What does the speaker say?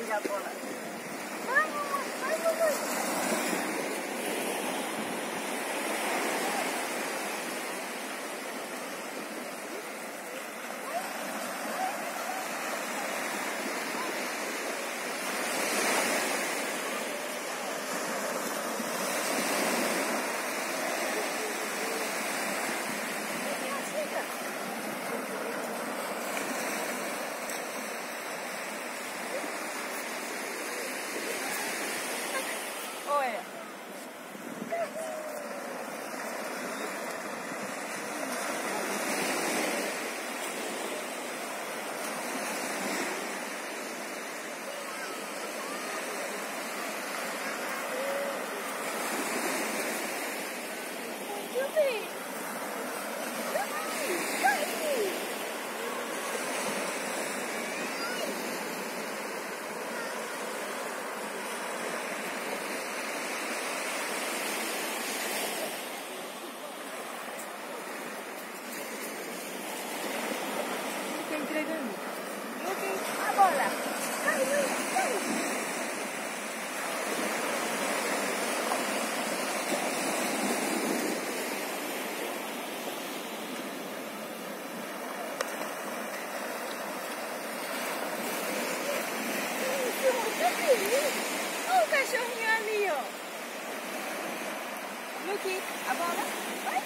já bola. Vai, mamãe, vai, mamãe. Oi. Muito bem. Vai, vai. Fica entregando. Ok, a bola. Vai, vai, vai. Olha o cachorrinho ali, ó. Luke, a bola. Vai.